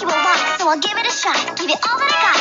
you will rock, so I'll give it a shot. Give you all that I got.